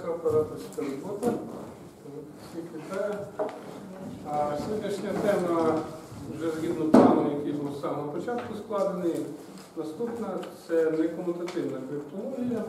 операторська робота. Всіх вітаю. Сьогоднішня тема вже згідно плану, який був з самого початку складений. Наступна це некомутативна криптологія.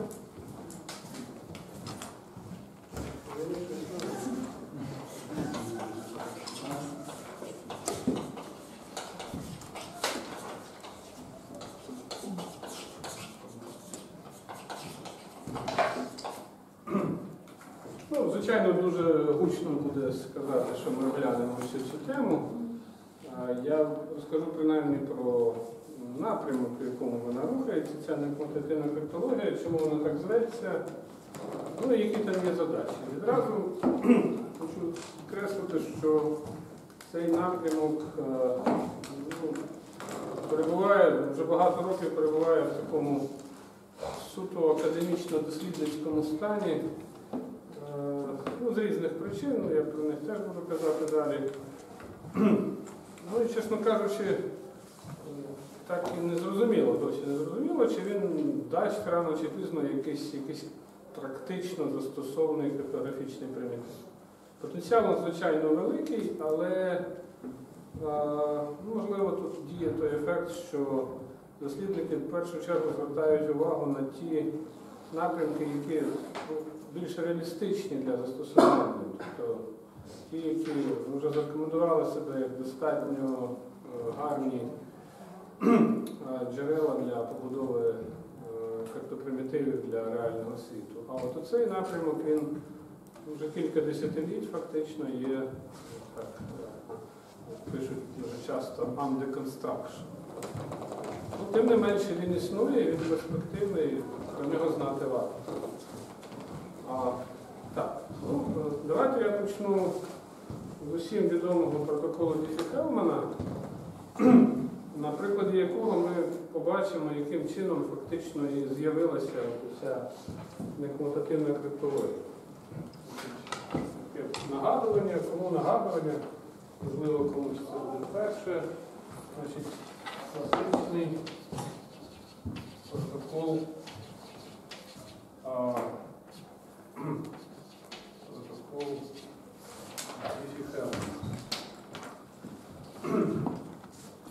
Ну, звичайно, дуже гучно буде сказати, що ми оглянемо всю цю тему. Я розкажу принаймні про напрямок, в якому вона рухається, ця неквантитивна криптологія, чому вона так зветься, ну і які там є задачі. Відразу хочу підкреслити, що цей напрямок ну, перебуває, вже багато років перебуває в такому суто академічно-дослідницькому стані. Ну, з різних причин, я про них теж буду казати далі. Ну і, чесно кажучи, так і не зрозуміло, досі не зрозуміло, чи він дасть рано чи пізно якийсь, якийсь практично застосований криптографічний примітив. Потенціал надзвичайно великий, але ну, можливо тут діє той ефект, що дослідники в першу чергу звертають увагу на ті напрямки, які ну, більш реалістичні для застосування. Тобто ті, які вже зарекомендували себе як достатньо е, гарні е, джерела для побудови е, криптопримітивів для реального світу. А от оцей напрямок він вже кілька десятиліть фактично є, так пишуть дуже часто under construction. Ну, Тим не менше він існує, він перспективний, про нього знати варто. Так, ну, е, давайте я почну з усім відомого протоколу Діфі Хелмана, на прикладі якого ми побачимо, яким чином фактично і з'явилася ця некомутативна криптологія. Нагадування, кому нагадування, можливо, комусь це буде перше. Значить, класичний протокол.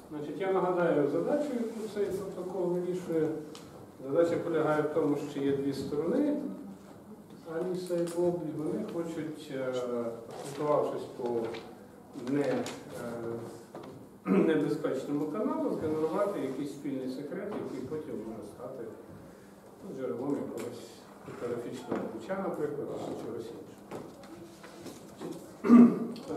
Значить, я нагадаю задачу, яку цей протокол вирішує. Задача полягає в тому, що є дві сторони. Аліса і Боб, і вони хочуть, е, по не, е, небезпечному каналу, згенерувати якийсь спільний секрет, який потім може стати ну, джерелом якогось криптографічного ключа, наприклад, чи чогось іншого.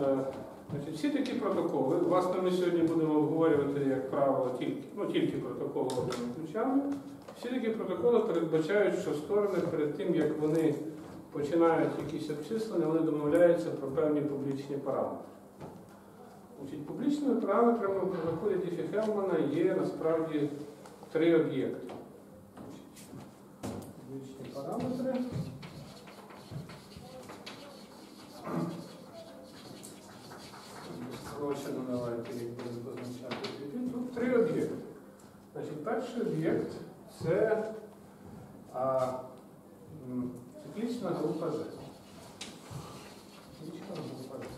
Е, всі такі протоколи, власне, ми сьогодні будемо обговорювати, як правило, тільки, ну, тільки протоколи обміну ключами. Всі такі протоколи передбачають, що сторони перед тим, як вони починають якісь обчислення, вони домовляються про певні публічні параметри. Значить, публічними параметрами в протоколі Діфі Хелмана є насправді три об'єкти. Значить, параметри. Скорочено давайте їх будемо позначати. Тут три об'єкти. Значить, перший об'єкт це а, циклічна група Z. Циклічна група Z.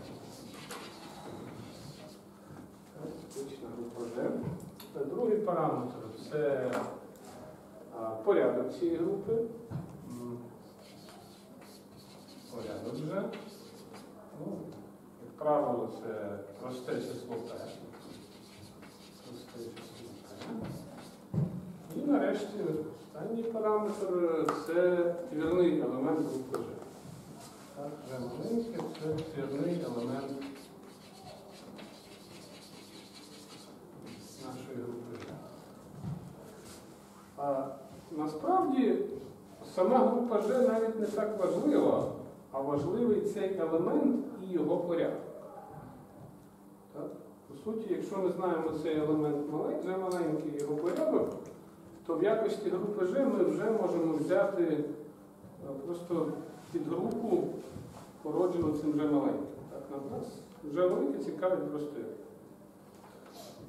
Циклічна група Z. Другий параметр це порядок цієї групи. Порядок вже. Ну, як правило, це просте число P. Просте число P. І нарешті останній параметр це твірний елемент групи G. G маленьке це твірний елемент нашої групи G. А насправді сама група G навіть не так важлива, а важливий цей елемент і його порядок. Так? По суті, якщо ми знаємо цей елемент маленький, маленький і його порядок, то в якості групи G ми вже можемо взяти е, просто підгрупу, породжену цим G маленьким. Так, на нас вже велике цікавить просто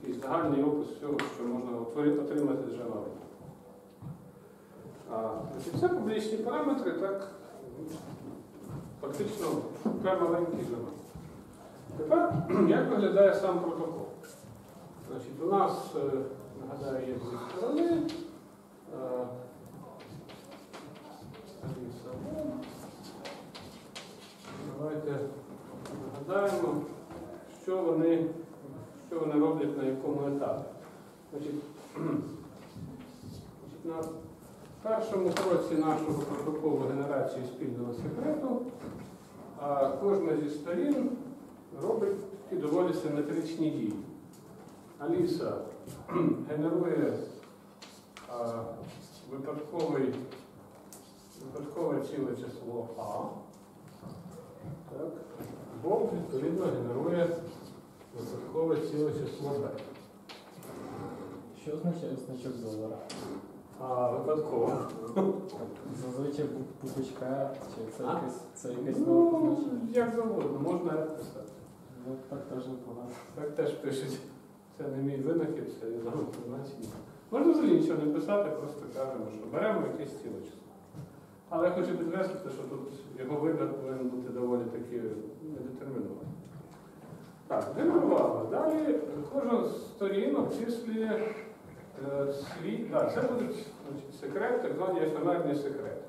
якийсь загальний опис всього, що можна отримати з маленьким. Це публічні параметри, так, фактично вкрай маленький журнал. Тепер, як виглядає сам протокол? Значить, у нас, е, нагадаю, є дві сторони. Е, Давайте нагадаємо, що вони, що вони роблять на якому етапі. Значить, на першому кроці нашого протоколу генерації спільного секрету кожна зі сторін робить такі доволі симетричні дії. Аліса генерує випадковий, випадкове ціле число А. Так. Бог, відповідно, генерує випадкове ціле число Б. Що означає значок долара? А випадково. Зазвичай буквочка чи це А? якесь це якесь нове Ну, позначення? як завгодно, можна писати. Ну так теж непогано. Так теж пишуть. Це не мій винахід, це я знаю позначення. Можна взагалі нічого не писати, просто кажемо, що беремо якесь ціле число. Але я хочу підкреслити, що тут його вибір повинен бути доволі таки недетермінований. Так, генерували. Далі кожен з сторін обчислює е, свій. Да, це буде секрет, так званий ефемерний секрет.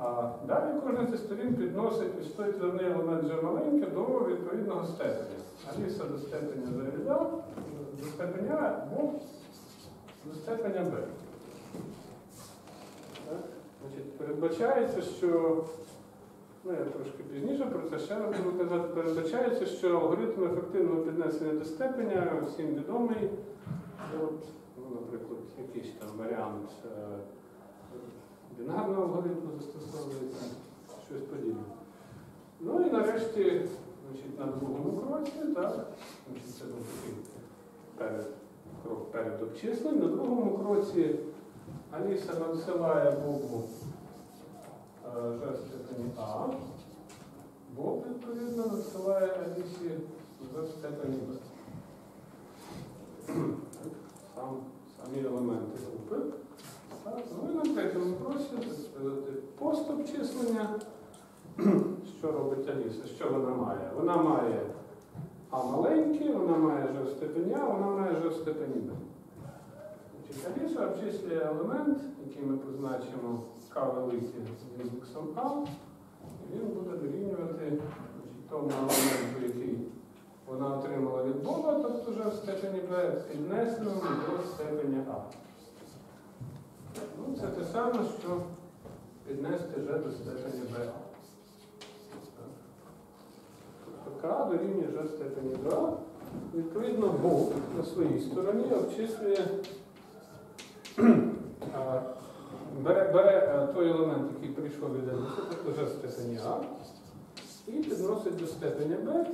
А далі кожен зі сторін підносить ось той твердий елемент вже маленький до відповідного степеня. Аліса до степеня завіда, до степеня А, Бог до степеня Б. Значить, передбачається, що, ну я трошки пізніше про це ще раз буду казати, передбачається, що алгоритм ефективного піднесення до степеня всім відомий. От, ну, наприклад, якийсь там варіант е, бінарного алгоритму застосовується, щось подібне. Ну і нарешті, значить, на другому кроці, так, значить, це був такий перед, крок перед обчисленням, на другому кроці Аліса надсилає букву е, степені А, Бог, відповідно, надсилає Алісі Ж степені Б. Сам, самі елементи групи. Ну і на третьому сказати, пост обчислення. Що робить Аліса? Що вона має? Вона має А маленьке, вона має Ж степені А, вона має Ж степені Б. Аліса обчислює елемент, який ми позначимо К великий з індексом А, і він буде дорівнювати тому елементу, який вона отримала від Бога, тобто вже в степені Б, піднесеному до степені А. Ну, це те саме, що піднести вже до степені БА. Тобто К дорівнює вже степені 2. Відповідно, Бог на своїй стороні обчислює, бере, бере той елемент, який прийшов від тобто вже степені А, і підносить до степені Б,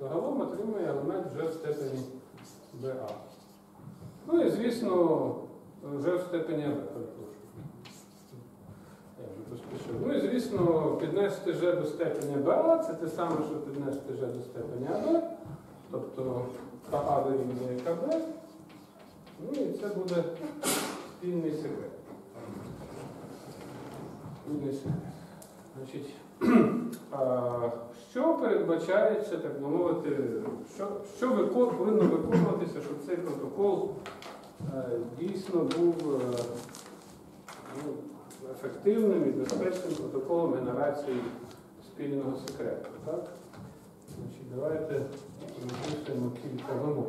загалом отримує елемент вже в степені БА. Ну і звісно, вже в степені поспішив. Ну і звісно, піднести Ж до степені БА це те саме, що піднести Ж до степені АБ, тобто КА дорівнює КБ. Ну і це буде спільний секрет. Спільний секрет. Значить, що передбачається, так би мовити, що, що повинно виконуватися, щоб цей протокол е, дійсно був е, ну, ефективним і безпечним протоколом генерації спільного секрету. Так? Значить, давайте напишемо кілька вимог.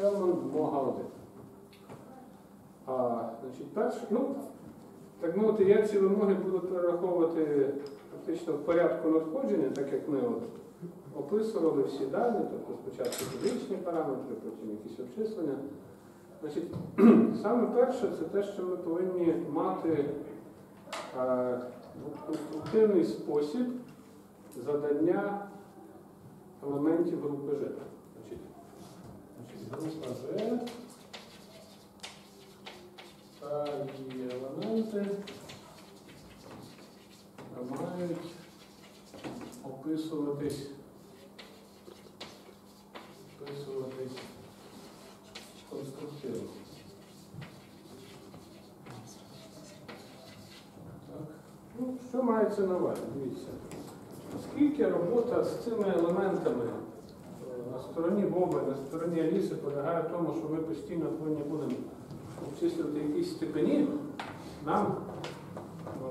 Вимога один. А, значить, перше, ну, так мовити, я ці вимоги буду перераховувати фактично в порядку надходження, так як ми от описували всі дані, тобто спочатку фізичні параметри, потім якісь обчислення. Значить, саме перше це те, що ми повинні мати е, конструктивний спосіб задання елементів групи G. Значить, група та її елементи мають описуватись, описуватись конструктивно. Ну, Що мається на увазі? Дивіться. Оскільки робота з цими елементами е, на стороні Боби, на стороні Аліси полягає в тому, що ми постійно повинні будемо обчислювати якісь степені, нам ну,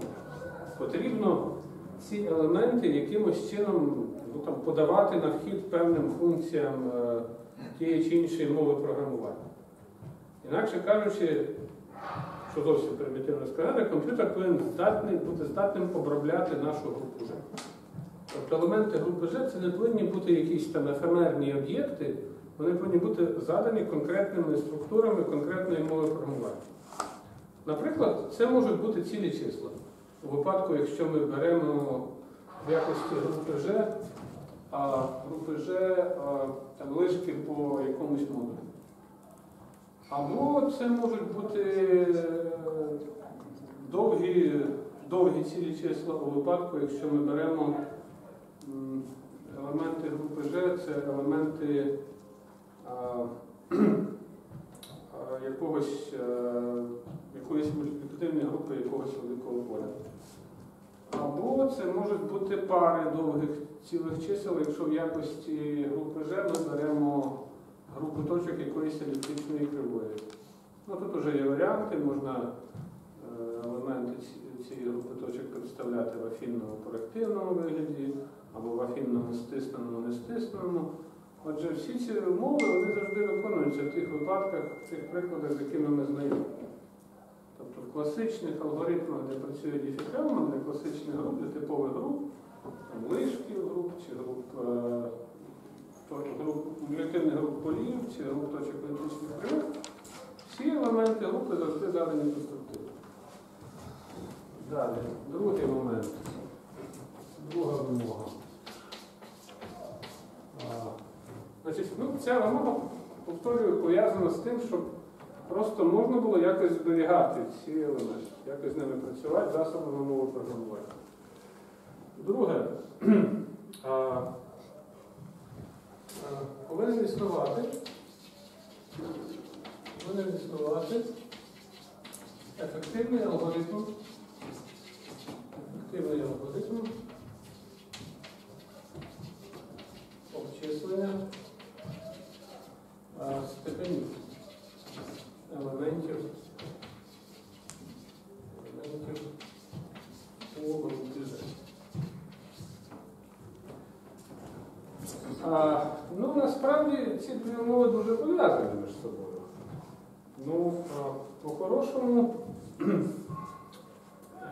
потрібно ці елементи якимось чином ну, там, подавати на вхід певним функціям е, тієї чи іншої мови програмування. Інакше кажучи, що зовсім примітивно сказати, комп'ютер повинен здатний, бути здатним обробляти нашу групу G. Тобто елементи групи G це не повинні бути якісь там ефемерні об'єкти, вони повинні бути задані конкретними структурами конкретної мови програмування. Наприклад, це можуть бути цілі числа. У випадку, якщо ми беремо в якості групи G, а групи G лишки по якомусь модулю. Або це можуть бути е, довгі, довгі цілі числа у випадку, якщо ми беремо елементи групи G, це елементи якогось, е, якоїсь мультиплікативної групи якогось великого поля. Або це можуть бути пари довгих цілих чисел, якщо в якості групи G ми беремо групу точок якоїсь еліптичної кривої. Ну, тут вже є варіанти, можна е, елементи цієї групи точок представляти в афінному проективному вигляді, або в афінному стисненому, нестисненому. Отже, всі ці умови вони завжди виконуються в тих випадках, в тих прикладах, з якими ми знайомі. Тобто в класичних алгоритмах, де працює діфікелман, для класичних груп, для типових груп, лишків груп чи груп, е, груп груп полів чи груп точок електричних кривих, всі елементи групи завжди задані до структури. Далі, другий момент. Друга вимога. А, Значить, ну, ця вимога, повторюю, пов'язана з тим, щоб просто можна було якось зберігати ці елементи, якось з ними працювати засобами мови програмування. Друге, а, а, повинен існувати, повинен існувати ефективний алгоритм, ефективний алгоритм обчислення а, степенів елементів елементів у G. А, ну, насправді ці дві умови дуже пов'язані між собою. Ну, по-хорошому,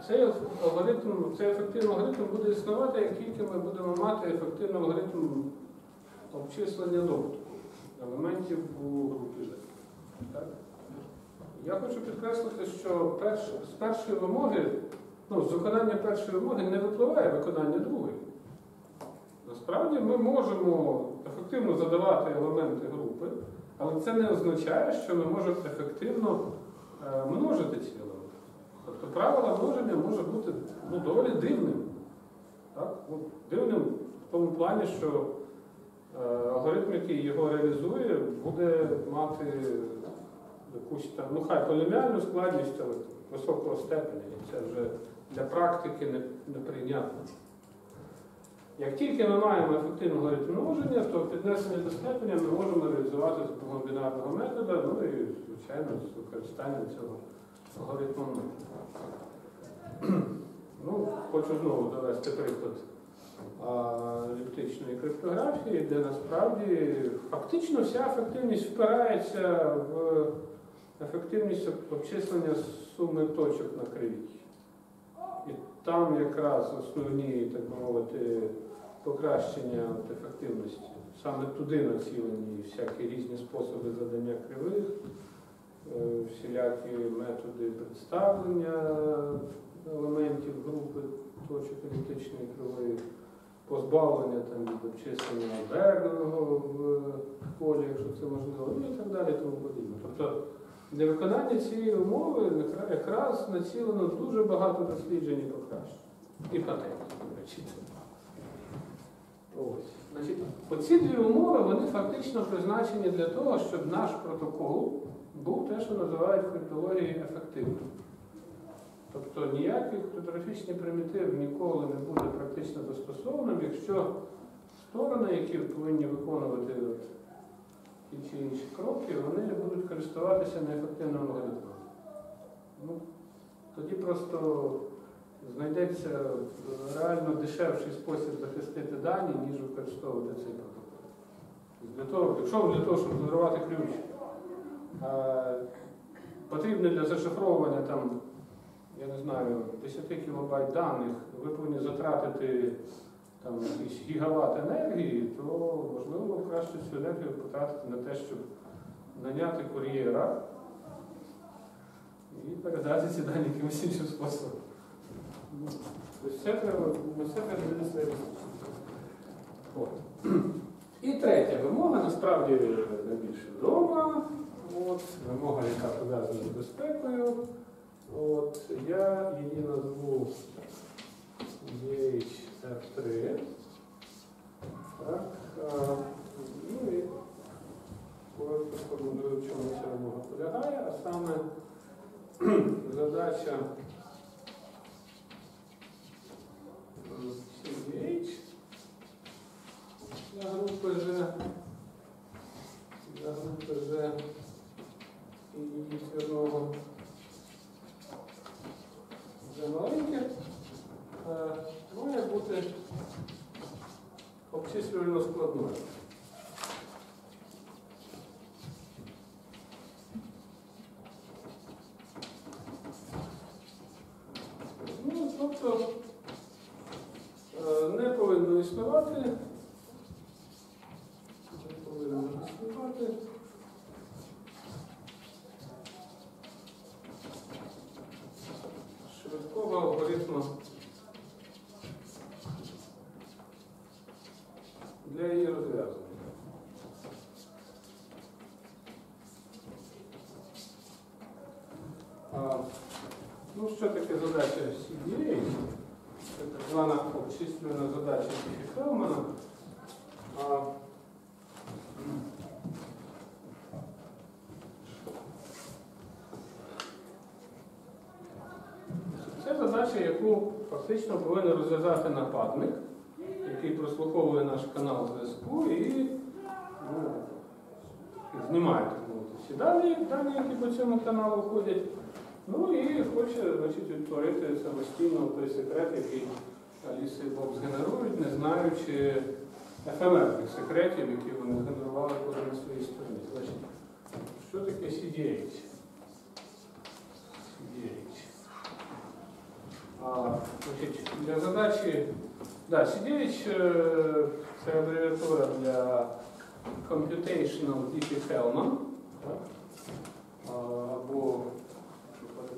цей алгоритм, цей ефективний алгоритм буде існувати, як тільки ми будемо мати ефективний алгоритм обчислення доступу елементів у групі G. Я хочу підкреслити, що перш, з першої вимоги, ну, з виконання першої вимоги не випливає виконання другої. Насправді ми можемо ефективно задавати елементи групи, але це не означає, що ми можемо ефективно е, множити ці елементи. Тобто правило множення може бути ну, доволі дивним. Так? Ну, дивним в тому плані, що алгоритм, який його реалізує, буде мати якусь там, ну хай поліміальну складність, але високого степеня. І це вже для практики неприйнятно. Як тільки ми маємо ефективний алгоритм множення, то піднесення до степеня ми можемо реалізувати з допомогою бінарного методу, ну і, звичайно, з використанням цього алгоритму множення. Ну, хочу знову довести приклад еліптичної криптографії, де насправді фактично вся ефективність впирається в ефективність обчислення суми точок на кривій. І там якраз основні, так мовити, покращення ефективності. Саме туди націлені всякі різні способи задання кривих, е, всілякі методи представлення елементів групи точок еліптичної кривої, позбавлення там, від обчислення в полі, якщо це можливо, ну і так далі, тому подібне. Тобто для виконання цієї умови якраз націлено дуже багато досліджень і покращень. І патентів, речі. Значить, оці дві умови вони фактично призначені для того, щоб наш протокол був те, що називають в криптології ефективним. Тобто ніякий криптографічний примітив ніколи не буде практично застосованим, якщо сторони, які повинні виконувати ті чи інші кроки, вони будуть користуватися неефективним алгоритмом. Ну, тоді просто знайдеться реально дешевший спосіб захистити дані, ніж використовувати цей протокол. Для того, якщо для того, щоб генерувати ключ, е, потрібно для зашифровування там, я не знаю, 10 кілобайт даних, ви повинні затратити там, якийсь гігават енергії, то можливо краще цю енергію потратити на те, щоб наняти кур'єра і передати ці дані якимось іншим способом. Ну, все треба, все треба. От. І третя вимога, насправді найбільш відома, вимога, яка пов'язана з безпекою. От, я її назву DHF3. Так, а, ну і коротко сформулюю, в чому ця вимога полягає, а саме задача м, CDH для групи G, для групи G і її твірного G маленьке, е, має бути обчислювально складною. Тобто е, не повинно існувати. Не повинно існувати. Швидкого алгоритму для її розв'язання. А, Ну, що таке задача CDA? Це так звана обчислювана задача Фелмана. А, Це задача, яку фактично повинен розв'язати нападник, який прослуховує наш канал зв'язку і ну, знімає всі дані, дані, які по цьому каналу ходять. Ну і хоче значить, відтворити самостійно той секрет, який Аліса і Боб згенерують, не знаючи ефемерних секретів, які вони згенерували кожен на своїй стороні. Значить, що таке CDH? CDH. А, значить, для задачі, да, CDH е, це абревіатура для Computational Diffie-Hellman, або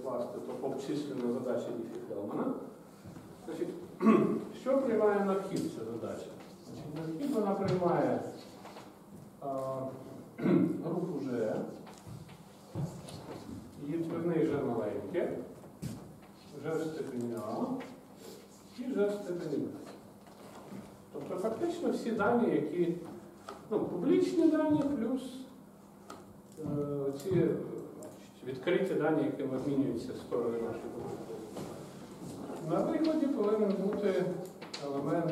щоб то обчислена задача Діфі-Хелмана. Що приймає на вхід ця задача? Значить, на вхід вона приймає групу G, її твірний G маленьке, G в степені А і G в степені Б. Тобто фактично всі дані, які ну, публічні дані, плюс е, ці відкриті дані, якими обмінюються сторони нашої групи. На прикладі повинен бути елемент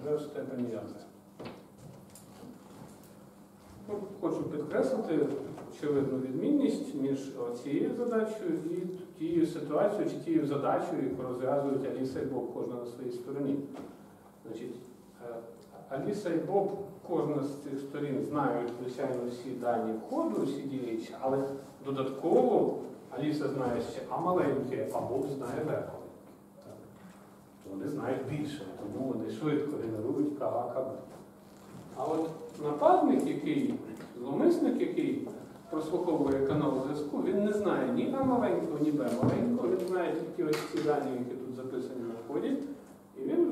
вже в степені. Ну, Хочу підкреслити очевидну відмінність між цією задачею і тією ситуацією чи тією задачею, яку розв'язують Аліса і Боб кожна на своїй стороні. Значить, е, Аліса і Боб, кожна з цих сторін знають, звичайно, всі дані входу у CDH, але додатково Аліса знає ще А маленьке, а Боб знає В маленьке. Вони знають більше, тому вони швидко генерують КА, КБ. А от нападник, який, зловмисник, який прослуховує канал зв'язку, він не знає ні А маленького, ні Б маленького, він знає тільки ось ці дані, які тут записані на вході.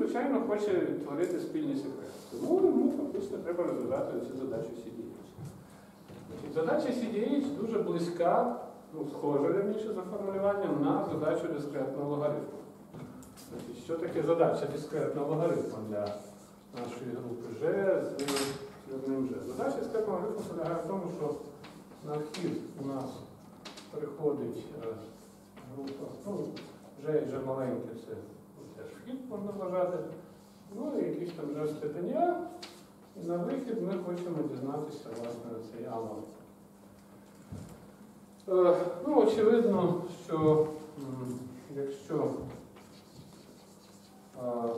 І звичайно, хоче творити спільні секрети. Тому йому фактично треба розв'язати цю задачу CDH. Задача CDH дуже близька, ну, схожа раніше за формулюванням на задачу дискретного логарифму. Значить, що таке задача дискретного логарифму для нашої групи G з твірним G? Задача дискретного логарифму полягає в тому, що на вхід у нас приходить е, група. Ну, вже, вже маленьке ну, теж вхід можна вважати. Ну і якісь там вже степеня. І на вихід ми хочемо дізнатися власне цей амал. Е, ну, очевидно, що якщо е,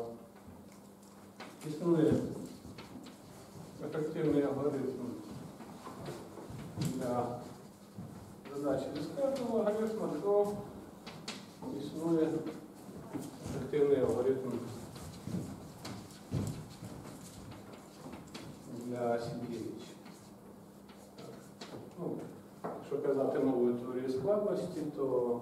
існує ефективний алгоритм для задачі дискретного логарифму, то існує ефективний алгоритм для CDH. Ну, якщо казати мовою теорії складності, то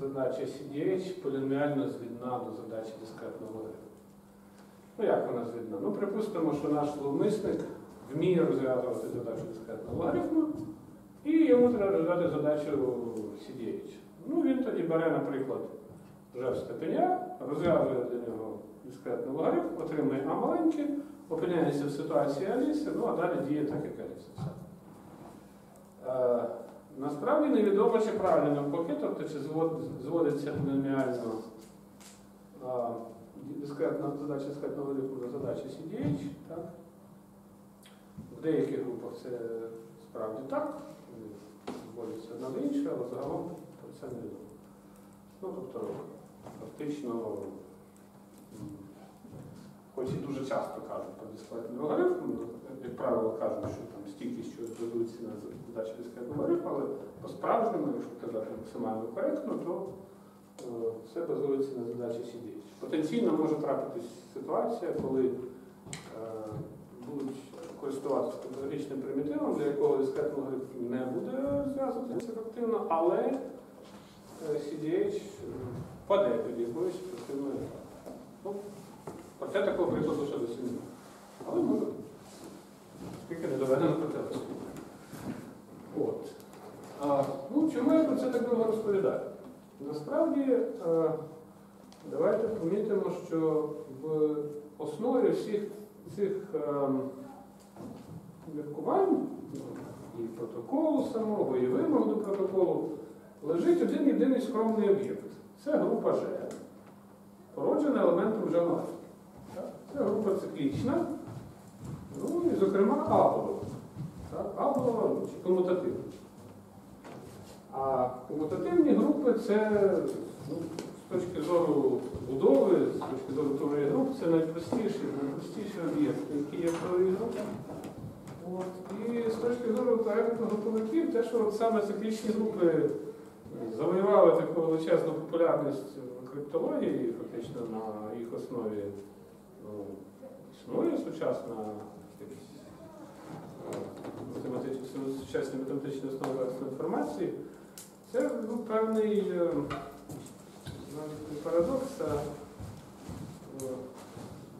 задача CDH поліноміально звідна до задачі дискретного логарифму. Ну як вона звідна? Ну, припустимо, що наш зловмисник вміє розв'язувати задачу дискретного логарифму, і йому треба розв'язати задачу CDH. Ну, він тоді бере, наприклад, вже степеня, розв'язує для нього дискретний логарифм, отримує А маленьке, опиняється в ситуації Аліси, ну а далі діє так, як Аліса. Е, насправді невідомо, чи правильно навпаки, тобто чи зводиться поліноміально а, дискретна задача дискретного логарифму до задачі CDH. Так? В деяких групах це справді так, зводиться одна до іншої, але загалом про це невідомо. Ну, тобто, фактично, хоч і дуже часто кажуть про дискретний логарифм, ну, як правило, кажуть, що там стільки що базується на задачі дискретного логарифму, але по-справжньому, якщо казати максимально коректно, то е, все базується на задачі CDH. Потенційно може трапитись ситуація, коли е, будуть користуватися топологічним примітивом, для якого дискретний логарифм не буде зв'язуватися ефективно, але е, CDH впаде під якоюсь атакою. Ну, проте такого прикладу ще досі немає. Але може. Скільки не доведено проти От. А, ну, чому я про це так довго розповідаю? Насправді, е, давайте помітимо, що в основі всіх цих міркувань і протоколу самого, і вимог до протоколу лежить один єдиний скромний об'єкт. Це група G, породжена елементом G0. Це група циклічна, ну і, зокрема, або. Або чи комутативна. А комутативні групи це ну, з точки зору будови, з точки зору теорії груп, це найпростіші, найпростіші об'єкти, які є в теорії груп. От. І з точки зору перегляду груповиків, те, що от саме циклічні групи завоювали таку величезну популярність в криптології, фактично на їх основі ну, існує сучасна е, сучасні математичні основи інформації. Це ну, певний е, навіть парадокс, а е,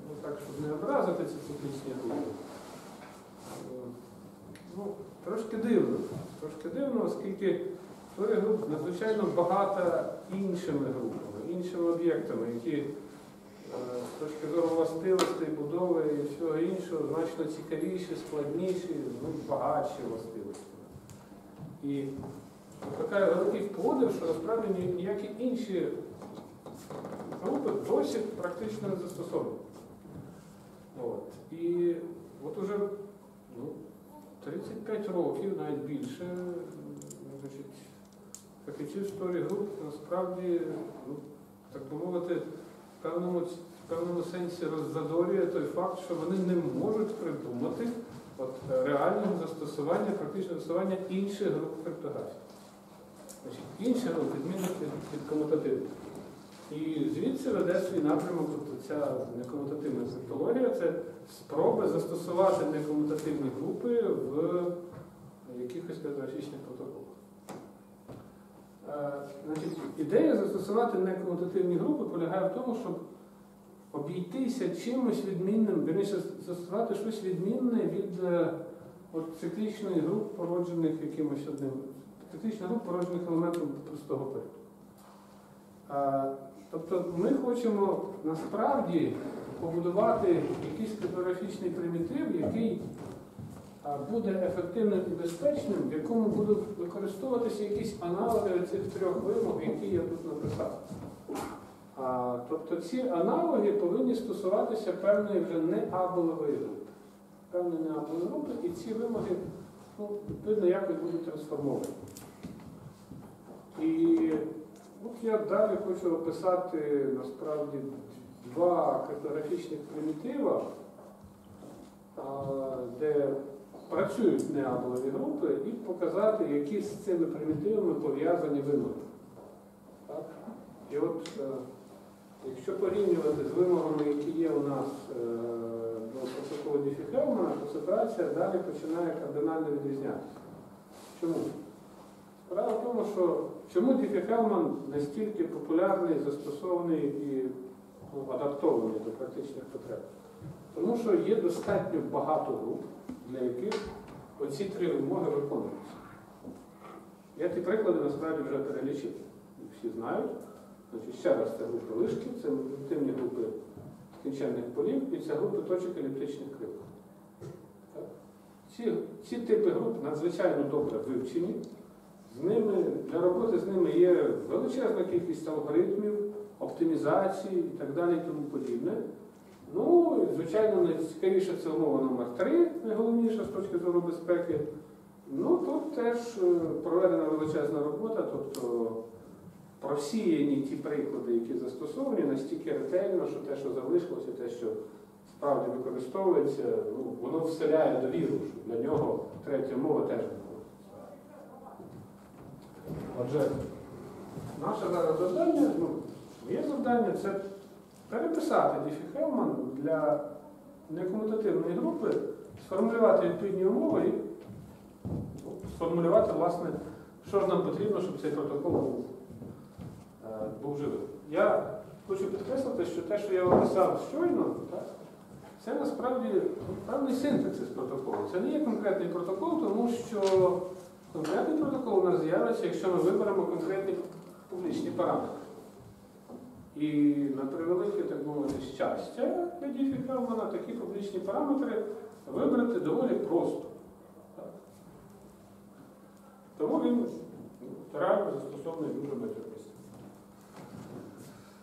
ну, так, щоб не образити ці групи. Е, Ну, трошки дивно. Трошки дивно, оскільки теорія груп надзвичайно багата іншими групами, іншими об'єктами, які е, з точки зору властивостей, будови і всього іншого значно цікавіші, складніші, ну, багатші властивості. І викликає великий подив, що насправді ніякі інші групи досі практично не застосовані. От. І от уже ну, 35 років, навіть більше, значить, фахівці з історії груп насправді, ну, так би мовити, в певному, в певному сенсі роззадорює той факт, що вони не можуть придумати от, е, реального застосування, практичного застосування інших груп криптографії. Значить, інші групи відмінно від, від комутативних. І звідси веде свій напрямок, тобто ця некомутативна криптологія це спроби застосувати некомутативні групи в якихось криптографічних Значить, ідея застосувати некомутативні групи полягає в тому, щоб обійтися чимось відмінним, вірніше застосувати щось відмінне від е, от, циклічної груп, породжених якимось одним. Циклічна груп породжених елементом простого порядку. А, Тобто ми хочемо насправді побудувати якийсь криптографічний примітив, який буде ефективним і безпечним, в якому будуть використовуватися якісь аналоги цих трьох вимог, які я тут написав. А, тобто ці аналоги повинні стосуватися певної вже не аболової групи. Певної не аболової групи, і ці вимоги ну, відповідно якось будуть трансформовані. І от я далі хочу описати насправді два криптографічних примітива, де працюють неаболові групи, і показати, які з цими примітивами пов'язані вимоги. Так? І от, е, якщо порівнювати з вимогами, які є у нас е, до протоколу Діфі-Хелмана, то ситуація далі починає кардинально відрізнятися. Чому? Справа в тому, що чому Діфі-Хелман настільки популярний, застосований і ну, адаптований до практичних потреб? Тому що є достатньо багато груп, для яких оці три вимоги виконуються. Я ті приклади насправді вже перелічив. Всі знають. Значить, ще раз це групи лишки, це інтимні групи скінченних полів і це групи точок еліптичних крил. Ці, ці типи груп надзвичайно добре вивчені. З ними, для роботи з ними є величезна кількість алгоритмів, оптимізацій і так далі і тому подібне. Ну, звичайно, найцікавіше це умова номер 3 найголовніша з точки зору безпеки. Ну, тут теж е, проведена величезна робота, тобто просіяні ті приклади, які застосовані, настільки ретельно, що те, що залишилося, те, що справді використовується, ну, воно вселяє довіру, що на нього третя мова теж виходить. Отже, наше зараз завдання, ну, моє завдання це переписати Діфі Хелман для некомутативної групи, сформулювати відповідні умови і сформулювати, власне, що ж нам потрібно, щоб цей протокол був, е, був живим. Я хочу підкреслити, що те, що я описав щойно, так, це насправді певний синтезис протоколу. Це не є конкретний протокол, тому що конкретний протокол у нас з'явиться, якщо ми виберемо конкретні публічні параметри. І на превелике, так мовити, щастя Надії Фіхелмана такі публічні параметри вибрати доволі просто. Тому він ну, реально застосовує дуже метод.